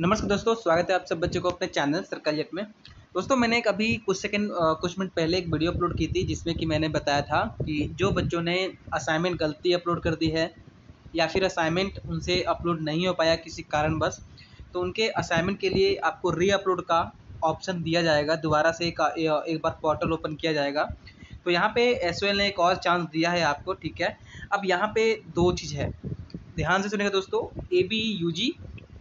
नमस्कार दोस्तों स्वागत है आप सब बच्चों को अपने चैनल सर्कल जेट में। दोस्तों मैंने एक अभी कुछ सेकंड कुछ मिनट पहले एक वीडियो अपलोड की थी जिसमें कि मैंने बताया था कि जो बच्चों ने असाइनमेंट गलती अपलोड कर दी है या फिर असाइनमेंट उनसे अपलोड नहीं हो पाया किसी कारण बस तो उनके असाइनमेंट के लिए आपको री अपलोड का ऑप्शन दिया जाएगा। दोबारा से एक, एक बार पोर्टल ओपन किया जाएगा। तो यहाँ पे एस ने एक और चांस दिया है आपको ठीक है? अब यहाँ पे दो चीज़ है। ध्यान से सुनेगा दोस्तों ए बी यू जी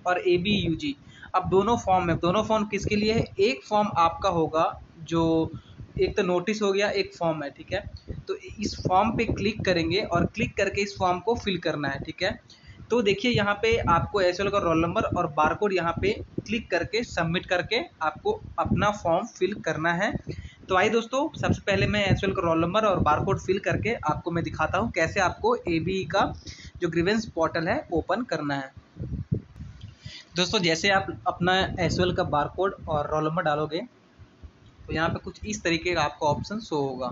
और ए बी यू जी अब दोनों फॉर्म में, दोनों फॉर्म किसके लिए है? एक फॉर्म आपका होगा जो, एक तो नोटिस हो गया, एक फॉर्म है, ठीक है? तो इस फॉर्म पे क्लिक करेंगे और क्लिक करके इस फॉर्म को फिल करना है, ठीक है? तो देखिए यहाँ पे आपको एसएल का रोल नंबर और बारकोड यहाँ पे क्लिक करके सबमिट करके आपको अपना फॉर्म फिल करना है। तो आइए दोस्तों, सबसे पहले मैं एसएल का रोल नंबर और बारकोड फिल करके आपको मैं दिखाता हूँ कैसे आपको ABE का जो ग्रीवेंस पोर्टल है ओपन करना है। दोस्तों, जैसे आप अपना एस का बारकोड और रोल नंबर डालोगे तो यहाँ पे कुछ इस तरीके का आपको ऑप्शन शो होगा।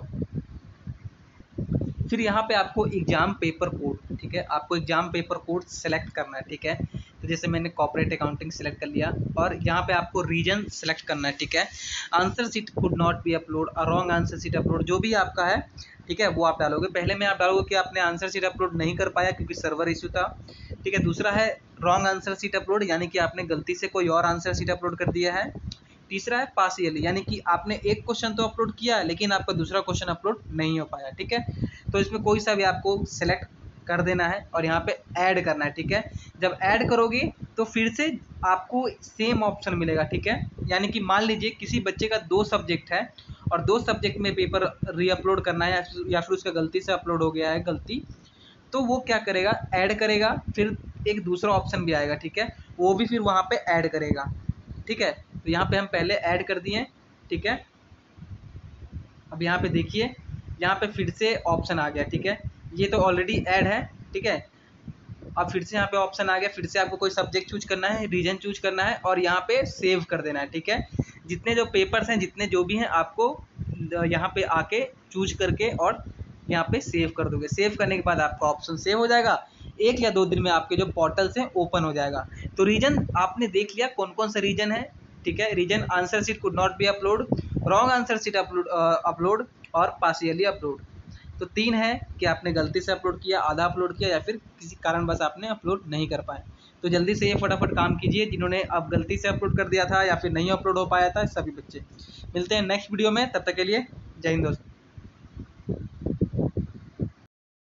फिर यहाँ पे आपको एग्ज़ाम पेपर कोड ठीक है? आपको एग्ज़ाम पेपर कोड सेलेक्ट करना है, ठीक है? तो जैसे मैंने कॉपरेट अकाउंटिंग सेलेक्ट कर लिया, और यहाँ पे आपको रीजन सेलेक्ट करना है, ठीक है? Answer sheet could not be upload और रॉन्ग आंसर सीट अपलोड जो भी आपका है, ठीक है? वो आप डालोगे। पहले में आप डालोगे कि आपने आंसर सीट अपलोड नहीं कर पाया, क्योंकि सर्वर इशू था। ठीक है, दूसरा है रॉन्ग आंसर सीट अपलोड यानी कि आपने गलती से कोई और आंसर सीट अपलोड कर दिया है। तीसरा है पार्शियली यानी कि आपने एक क्वेश्चन तो अपलोड किया है, लेकिन आपका दूसरा क्वेश्चन अपलोड नहीं हो पाया, ठीक है? तो इसमें कोई सा भी आपको सेलेक्ट कर देना है और यहाँ पे ऐड करना है, ठीक है? जब ऐड करोगे तो फिर से आपको सेम ऑप्शन मिलेगा, ठीक है? यानी कि मान लीजिए किसी बच्चे का दो सब्जेक्ट है और दो सब्जेक्ट में पेपर री अपलोड करना है या फिर उसका गलती से अपलोड हो गया है, गलती तो वो क्या करेगा? ऐड करेगा, फिर एक दूसरा ऑप्शन भी आएगा, ठीक है? वो भी फिर वहाँ पे ऐड करेगा, ठीक है? तो यहाँ पे हम पहले ऐड कर दिए, ठीक है? अब यहाँ पे देखिए, यहाँ पे फिर से ऑप्शन आ गया, ठीक है? ये तो ऑलरेडी ऐड है, ठीक है? अब फिर से यहाँ पे ऑप्शन आ गया, फिर से आपको कोई सब्जेक्ट चूज़ करना है रीजन चूज़ करना है, और यहाँ पे सेव कर देना है, ठीक है? जितने जो पेपर्स हैं, जितने जो भी हैं, आपको, यहाँ पे आके चूज़ करके और यहाँ पे सेव कर दोगे। सेव करने के बाद आपका ऑप्शन सेव हो जाएगा। एक या दो दिन में आपके जो पोर्टल्स हैं ओपन हो जाएगा। तो रीजन आपने देख लिया कौन कौन सा रीजन है, ठीक है? Reason answer sheet could not be upload wrong answer sheet upload upload और पार्शियली अपलोड तो तीन है कि आपने गलती से अपलोड किया, आधा अपलोड किया या फिर किसी कारण बस आपने अपलोड नहीं कर पाए। तो जल्दी से ये फटाफट काम कीजिए, जिन्होंने अब गलती से अपलोड कर दिया था या फिर नहीं अपलोड हो पाया था, सभी बच्चे। मिलते हैं नेक्स्ट वीडियो में, तब तक के लिए जय हिंद दोस्तों।